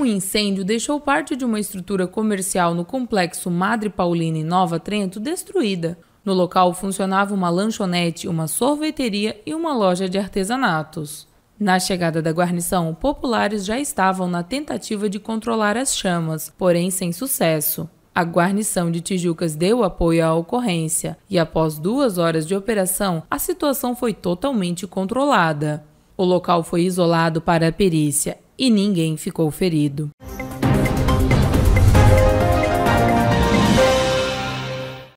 Um incêndio deixou parte de uma estrutura comercial no complexo Madre Paulina em Nova Trento destruída. No local funcionava uma lanchonete, uma sorveteria e uma loja de artesanatos. Na chegada da guarnição, populares já estavam na tentativa de controlar as chamas, porém sem sucesso. A guarnição de Tijucas deu apoio à ocorrência e, após duas horas de operação, a situação foi totalmente controlada. O local foi isolado para a perícia e ninguém ficou ferido.